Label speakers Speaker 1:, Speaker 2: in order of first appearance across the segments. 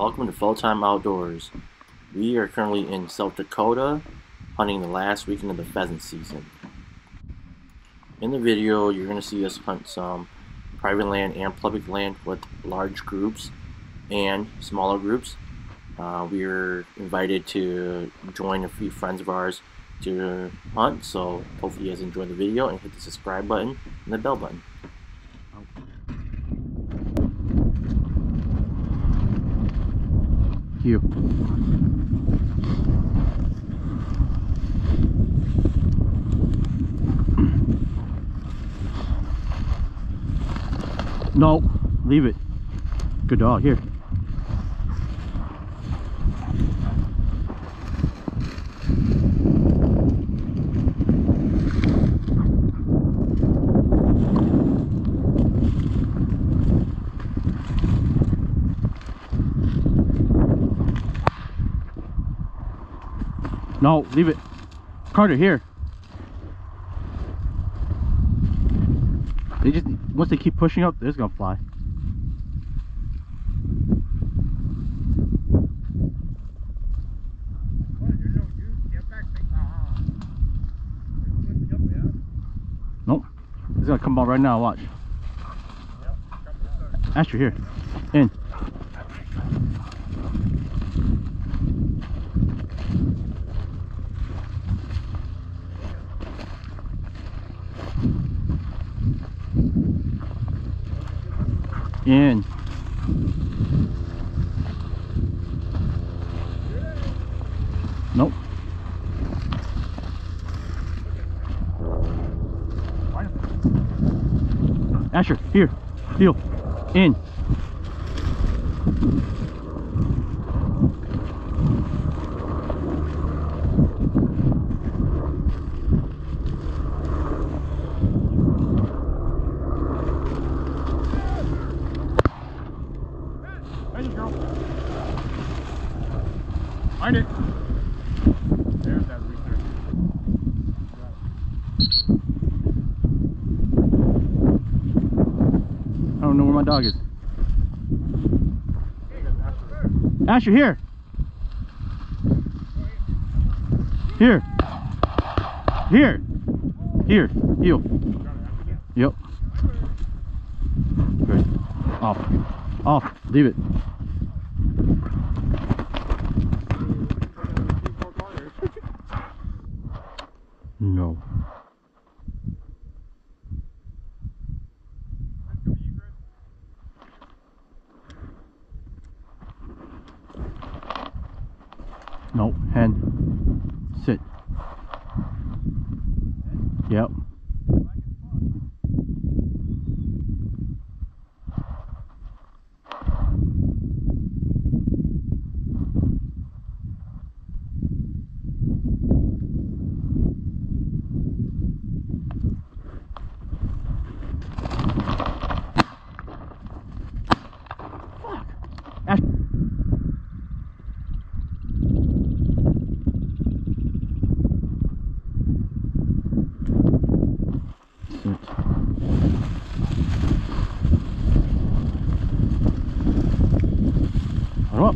Speaker 1: welcome to Full Time Outdoors. We are currently in South Dakota hunting the last weekend of the pheasant season. In the video, you're going to see us hunt some private land and public land with large groups and smaller groups. Uh, we were invited to join a few friends of ours to hunt, so hopefully you guys enjoy the video and hit the subscribe button and the bell button.
Speaker 2: You. No, leave it. Good dog, here. No, leave it. Carter, here. They just, once they keep pushing up, they're just gonna fly. Nope. It's gonna come out right now, watch. Asher, here. In. In. Nope. Asher, here, feel, in.
Speaker 3: There's a girl. Find it. There's that rooster.
Speaker 2: I don't know where my dog is. Asher, here. Here. Here. Here. Heel. Yep. Good. Off. Off. Leave it. No. No. Hen. Sit. Yep. Ash Sit. 'Em up.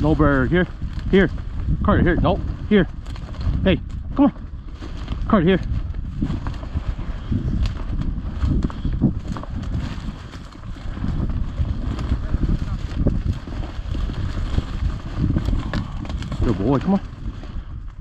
Speaker 2: No bird. Here. Here. Carter, here. No. Here. Hey, come on. Carter, here. Good boy, come on.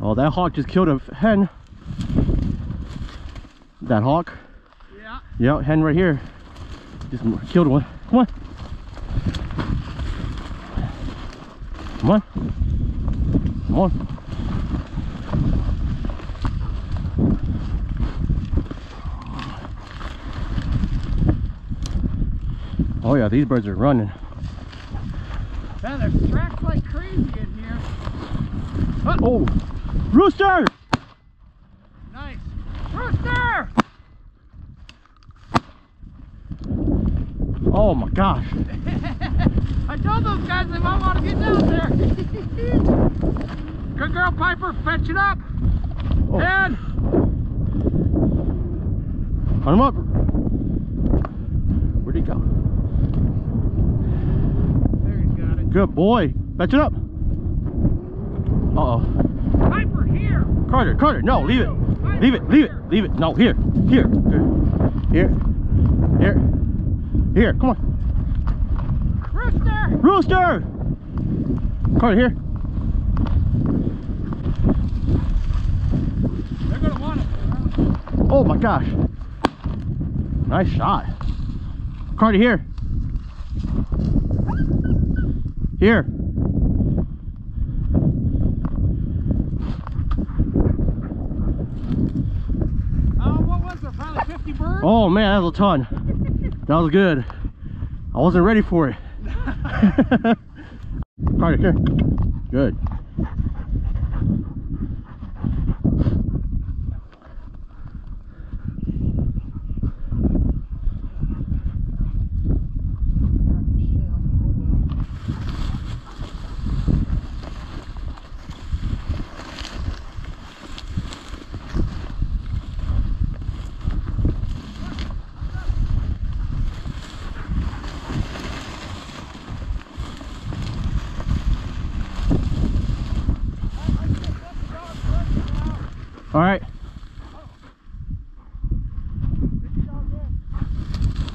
Speaker 2: Oh, that hawk just killed a hen. That hawk.
Speaker 3: Yeah.
Speaker 2: Yeah, hen right here. Just killed one. Come on. Come on. Come on. Oh yeah, these birds are running.
Speaker 3: Man, there's tracks like crazy in here.
Speaker 2: Oh, rooster!
Speaker 3: Nice. Rooster!
Speaker 2: Oh my gosh.
Speaker 3: I told those guys they might want to get down there. Good girl, Piper. Fetch it up.
Speaker 2: Oh.
Speaker 3: And
Speaker 2: Hunt him up. Where'd he go?
Speaker 3: There he's got it.
Speaker 2: Good boy. Fetch it up. Uh-oh.
Speaker 3: Piper, here!
Speaker 2: Carter, Carter, no, leave it. Leave it, leave it, leave it. No, here, here. Here. Here. Here, come on.
Speaker 3: Rooster!
Speaker 2: Carter, here.
Speaker 3: They're gonna want it.
Speaker 2: Oh my gosh. Nice shot. Carter, here. Here.
Speaker 3: Uh, what was there? Probably 50 birds?
Speaker 2: Oh man, that was a ton. That was good. I wasn't ready for it. Carter, here. Good. All right.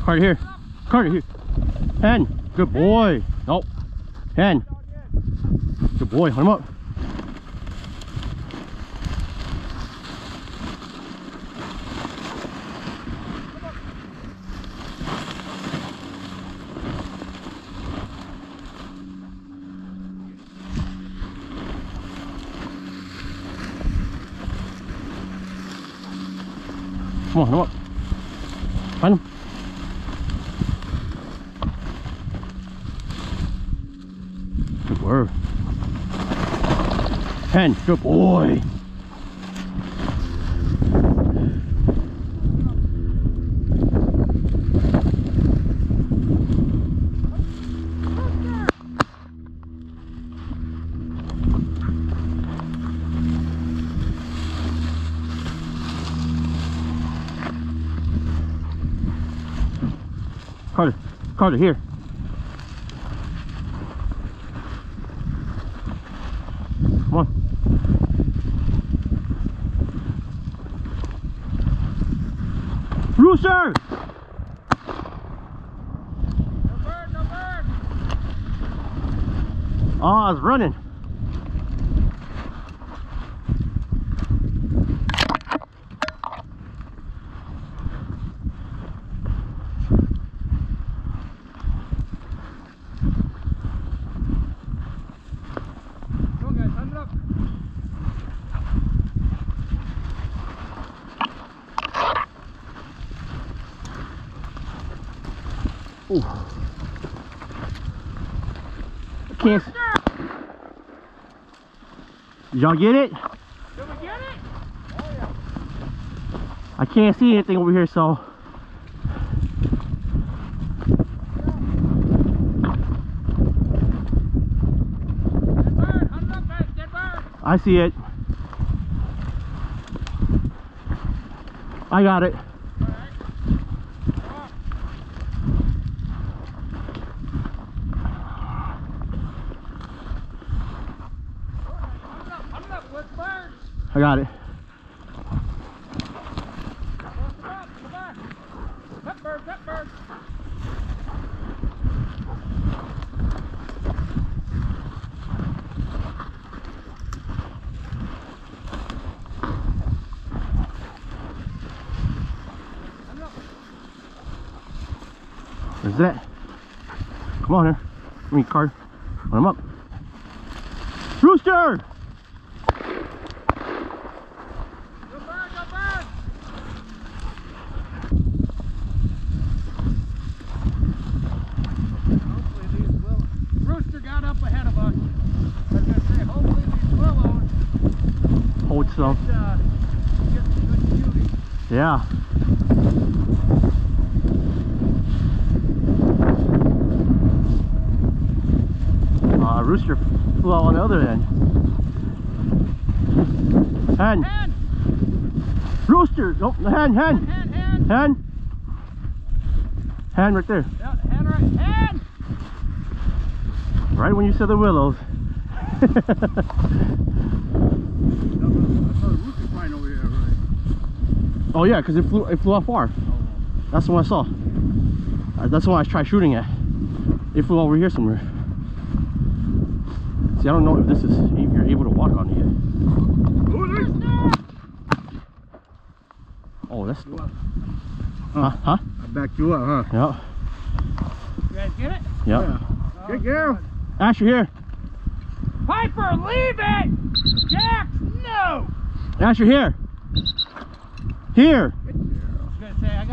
Speaker 2: Carter here. Carter here. Hen. Good boy. Nope. Hen. Good boy. Hunt him up. Come on, him up. Find him. Good word. Hen, good boy. Carter, Carter, here. Come on. Rooster!
Speaker 3: No bird, no bird!
Speaker 2: Ah, oh, I was running.
Speaker 3: Come on, guys, hunt it up.
Speaker 2: Ooh. I can't. Did y'all get it?
Speaker 3: Did we get it?
Speaker 2: I can't see anything over here, so.
Speaker 3: Dead bird, hunt it up, guys, dead bird.
Speaker 2: I see it. I got it.
Speaker 3: Hunt it up, hunt it up with birds.
Speaker 2: I got it.
Speaker 3: Up,
Speaker 2: that? Come on here. Let me card. Put him up. Rooster!
Speaker 3: Go bird, go bird. Hopefully these will. Rooster got up ahead of us. I was gonna say, hopefully these willows
Speaker 2: Hold some.
Speaker 3: get, uh, get some good beauty.
Speaker 2: Yeah. Uh, rooster flew out on the other end. Hen.
Speaker 3: Hen,
Speaker 2: Rooster! Oh, hen, hen!
Speaker 3: hen, hen.
Speaker 2: Hand. Hand right there.
Speaker 3: Yeah, hand right. Hand!
Speaker 2: Right when you said the willows.
Speaker 3: I saw the rooster flying over here, right?
Speaker 2: Oh yeah, because it flew it flew off far. That's the one I saw. Uh, That's the one I tried shooting at. It flew over here somewhere. See, I don't know if this is if you're able to walk on it yet. Oh, that's huh? Huh?
Speaker 3: I backed you up, huh?
Speaker 2: Yeah.
Speaker 3: You guys get it?
Speaker 2: Yeah.
Speaker 3: Good girl.
Speaker 2: Asher here.
Speaker 3: Piper, leave it! Jax, no!
Speaker 2: Asher here. Here.
Speaker 3: Say.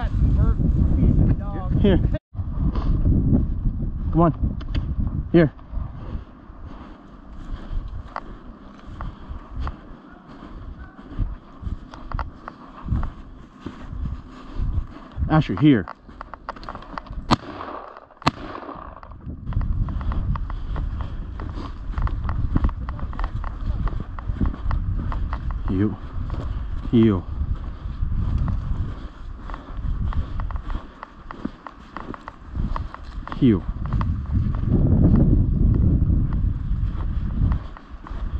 Speaker 2: Here. Come on. Here. Asher, here. You. You. Heel.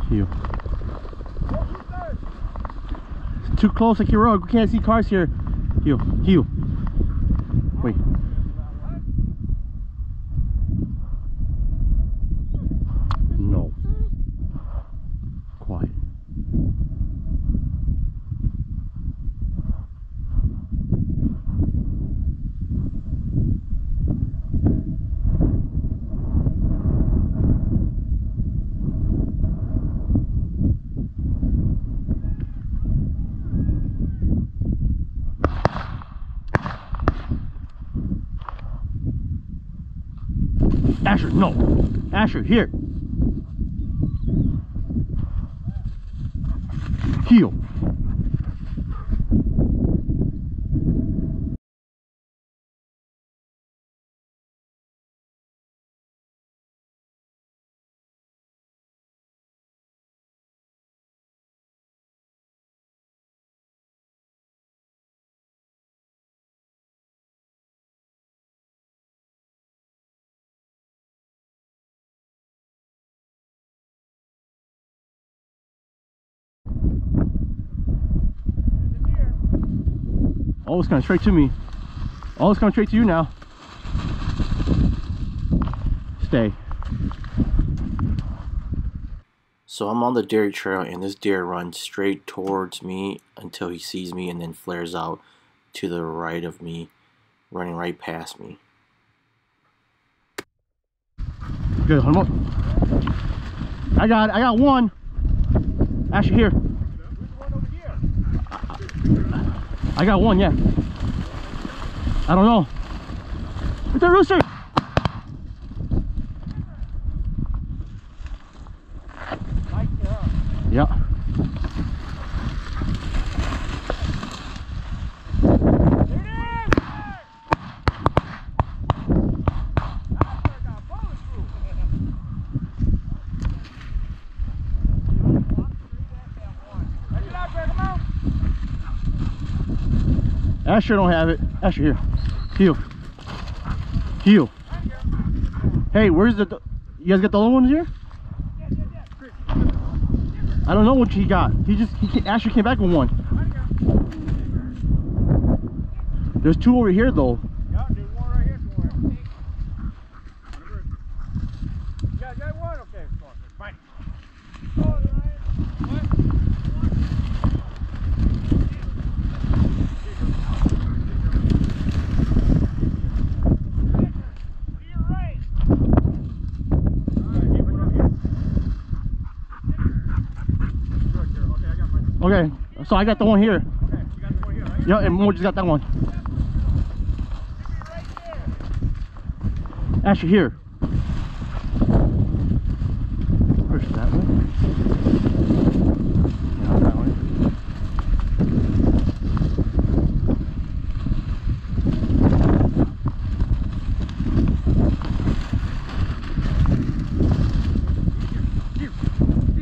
Speaker 2: Heel. It's too close like your road. We can't see cars here. Heel. Heel. Asher, no. Asher, here. Heel. Oh, it's coming straight to me. Oh, it's coming straight to you now. Stay.
Speaker 1: So I'm on the deer trail and this deer runs straight towards me until he sees me and then flares out to the right of me, running right past me.
Speaker 2: Good, hold on. I got I got one. Asher here. I got one, yeah. I don't know. It's a rooster. Asher don't have it. Asher here. Heel. Heel. Hey, where's the you guys got the other ones here? I don't know what he got. He just he Asher came back with one. There's two over here though.
Speaker 3: Yeah, there's one right here somewhere. Yeah, got one? Okay, fine.
Speaker 2: Okay, so I got the one here. Yeah, and Mo just got that one. Asher here. Push that way. Yeah, that way.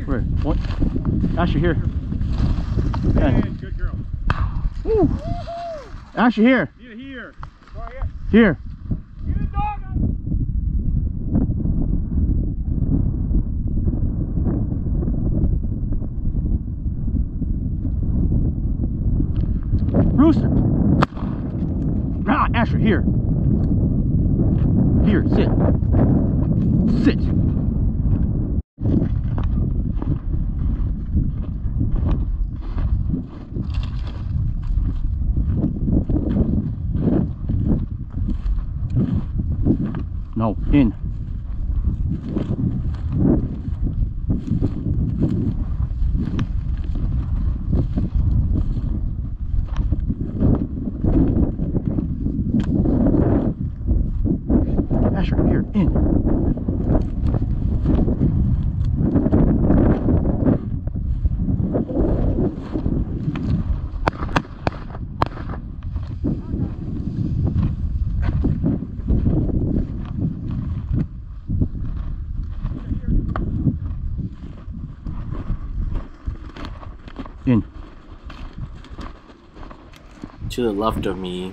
Speaker 2: Where? What? Asher here. Yeah.
Speaker 3: Good girl.
Speaker 2: Woo. Asher, here.
Speaker 3: It here. Right here.
Speaker 2: Here.
Speaker 3: Get a dog up.
Speaker 2: Rooster. Ah, Asher, here. Here, sit. Sit. In. Asher, here. In.
Speaker 1: To the left of me,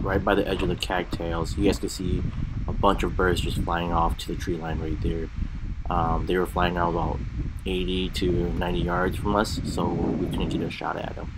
Speaker 1: right by the edge of the cattails, you guys can see a bunch of birds just flying off to the tree line right there. Um, they were flying out about 80 to 90 yards from us, so we couldn't get a shot at them.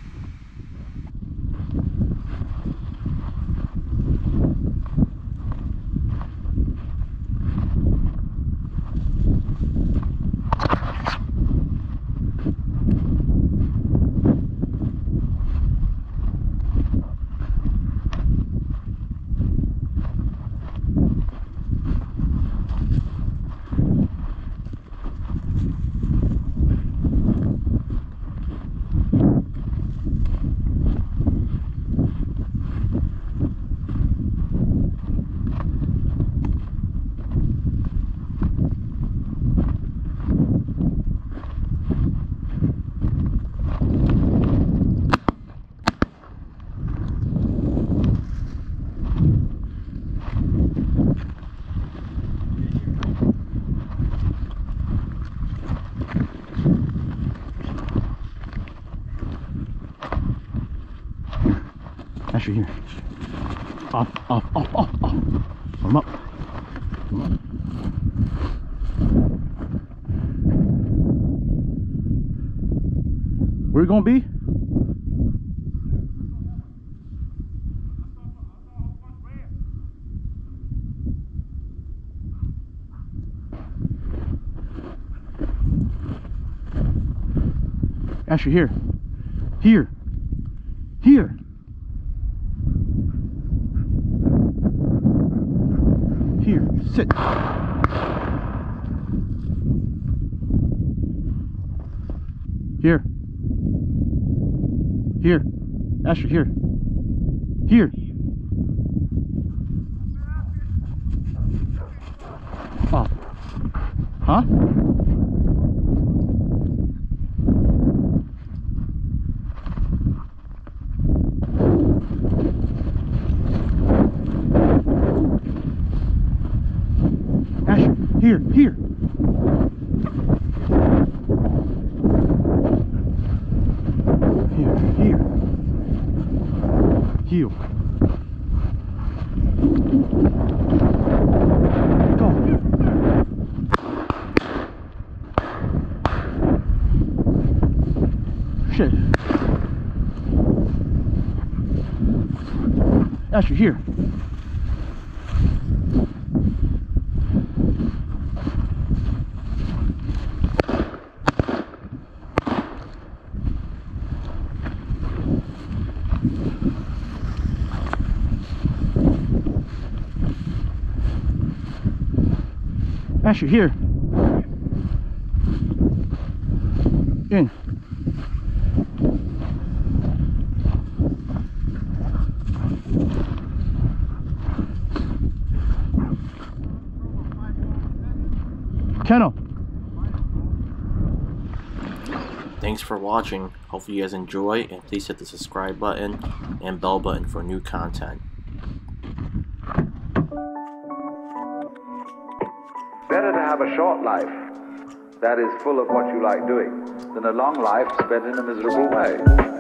Speaker 2: Asher, here. Off, off, off, off, off. Arm up. Arm up. Where you gonna be? Asher, here. Here. Here. Here, sit. Here. Here. Asher, here. Here. Oh. Huh? Asher, here, here. Here, here. Heel. Go. Shit. Asher, here. Asher, here. In. Kennel.
Speaker 1: Thanks for watching. Hopefully you guys enjoy and please hit the subscribe button and bell button for new content.
Speaker 4: Better to have a short life that is full of what you like doing than a long life spent in a miserable way.